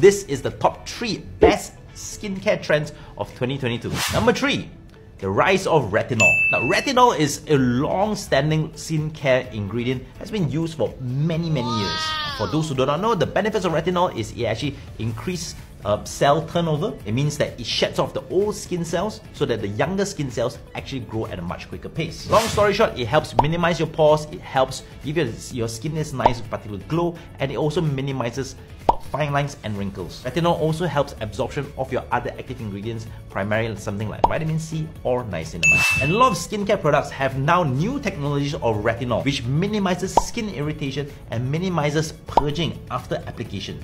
This is the top 3 best skincare trends of 2022. Number 3 the rise of retinol. Now, retinol is a long-standing skincare ingredient has been used for many, many years. For those who do not know, the benefits of retinol is it actually increase uh, cell turnover. It means that it sheds off the old skin cells so that the younger skin cells actually grow at a much quicker pace. Long story short, it helps minimize your pores, it helps give your, your skin this nice particular glow, and it also minimizes fine lines and wrinkles. Retinol also helps absorption of your other active ingredients, primarily something like vitamin C or niacinamide. And a lot of skincare products have now new technologies of retinol, which minimizes skin irritation and minimizes purging after application.